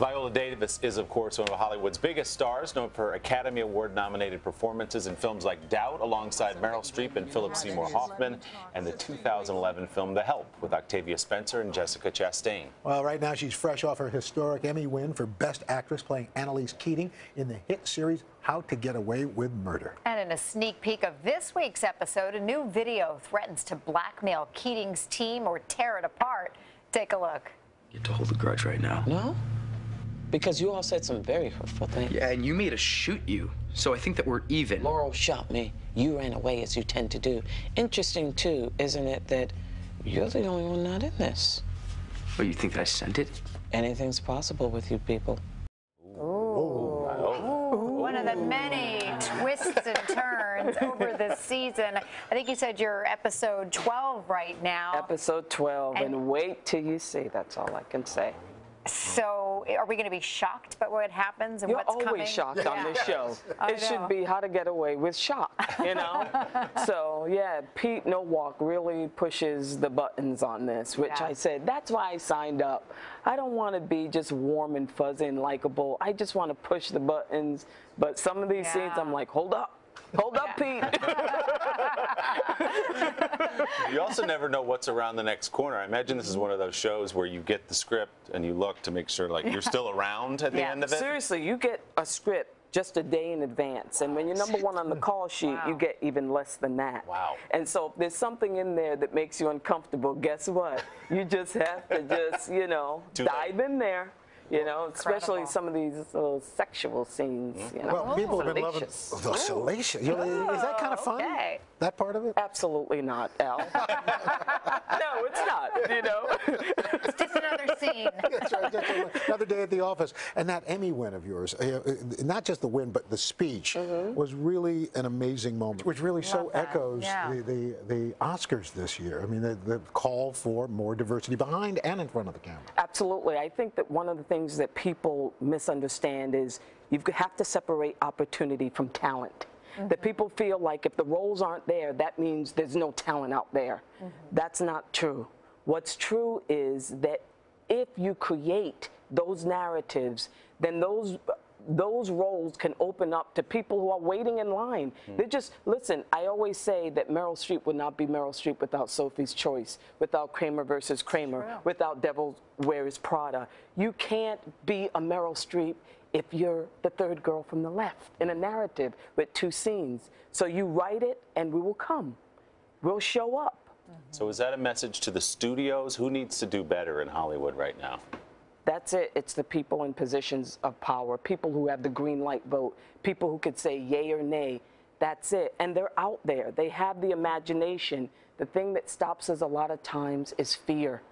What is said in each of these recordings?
Viola Davis is, of course, one of Hollywood's biggest stars, known for Academy Award nominated performances in films like Doubt alongside Meryl Streep and Philip Seymour Hoffman, and the 2011 film The Help with Octavia Spencer and Jessica Chastain. Well, right now she's fresh off her historic Emmy win for Best Actress playing Annalise Keating in the hit series How to Get Away with Murder. And in a sneak peek of this week's episode, a new video threatens to blackmail Keating's team or tear it apart. Take a look. You get to hold a grudge right now. No? Because you all said some very hurtful things. Yeah, and you made us shoot you. So I think that we're even. Laurel shot me. You ran away as you tend to do. Interesting, too, isn't it, that you're the only one not in this? Oh, you think that I sent it? Anything's possible with you people. One of the many twists and turns over this season. I think you said you're episode 12 right now. Episode 12, and, And- wait till you see. That's all I can say. So, are we going to be shocked by what happens and You're what's always coming? shocked on this show. I it know. should be how to get away with shock, you know? so, yeah, Pete Nowalk really pushes the buttons on this, which Yeah. I said, that's why I signed up. I don't want to be just warm and fuzzy and likable. I just want to push the buttons. But some of these scenes, I'm like, hold up. Hold up, Pete. You also never know what's around the next corner. I imagine this is mm-hmm. one of those shows where you get the script and you look to make sure like you're still around at the Yeah. end of it. Seriously, you get a script just a day in advance. And when you're number one on the call sheet, you get even less than that. Wow. And so if there's something in there that makes you uncomfortable, guess what? You just have to just, you know, Too late. dive in there. You know, especially Incredible. some of these little sexual scenes. Mm-hmm. You know, Well, people have been loving Salacious. Oh, salacious. You know, Is that kind of oh, fun? okay. That part of it? Absolutely not, Al. no, it's not. You know. It's just another. That's right. Another day at the office. And that Emmy win of yours, uh, uh, not just the win, but the speech was really an amazing moment, which really so that. echoes Yeah. the, the, the Oscars this year. I mean, the, the call for more diversity behind and in front of the camera. Absolutely. I think that one of the things that people misunderstand is you have to separate opportunity from talent. That people feel like if the roles aren't there, that means there's no talent out there. That's not true. What's true is that if you create those narratives, then those those roles can open up to people who are waiting in line. Hmm. They just listen. I always say that Meryl Streep would not be Meryl Streep without Sophie's Choice, without Kramer versus Kramer, without Devil Wears Prada. You can't be a Meryl Streep if you're the third girl from the left in a narrative with two scenes. So you write it, and we will come. We'll show up. Mm-hmm. So is that a message to the studios? Who needs to do better in Hollywood right now? That's it. It's the people in positions of power, people who have the green light vote, people who could say yay or nay. That's it. And they're out there. They have the imagination. The thing that stops us a lot of times is fear.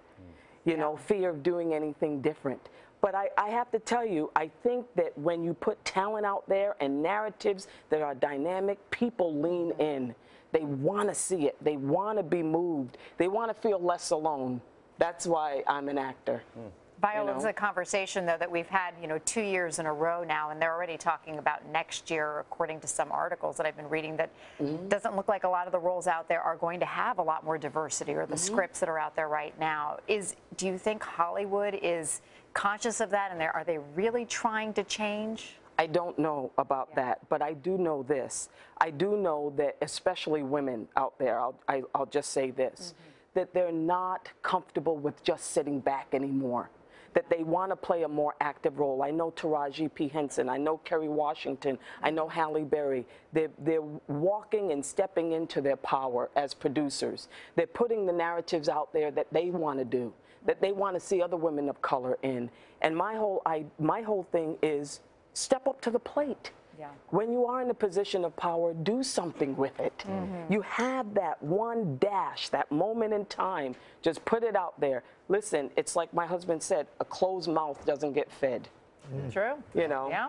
You know, fear of doing anything different. But I, I have to tell you, I think that when you put talent out there and narratives that are dynamic, people lean in. They want to see it. They want to be moved. They want to feel less alone. That's why I'm an actor. Hmm. Viola, know? a conversation though that we've had, you know, two years in a row now, and they're already talking about next year, according to some articles that I've been reading. That Mm-hmm. doesn't look like a lot of the roles out there are going to have a lot more diversity, or the Mm-hmm. scripts that are out there right now. Is do you think Hollywood is conscious of that, and they're, they really trying to change? I don't know about that, but I do know this. I do know that, especially women out there, I'll, I, I'll just say this that they're not comfortable with just sitting back anymore. That they want to play a more active role. I know Taraji P. Henson. I know Kerry Washington. I know Halle Berry. They're, they're walking and stepping into their power as producers. They're putting the narratives out there that they want to do, that they want to see other women of color in. And my whole, I, my whole thing is step up to the plate. Yeah. When you are in a position of power, do something with it. Mm-hmm. You have that one dash, that moment in time, just put it out there. Listen, it's like my husband said a closed mouth doesn't get fed. Mm. True. You know? Yeah.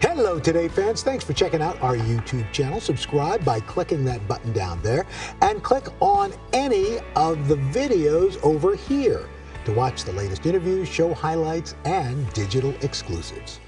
Hello, Today fans. Thanks for checking out our YouTube channel. Subscribe by clicking that button down there and click on any of the videos over here to watch the latest interviews, show highlights, and digital exclusives.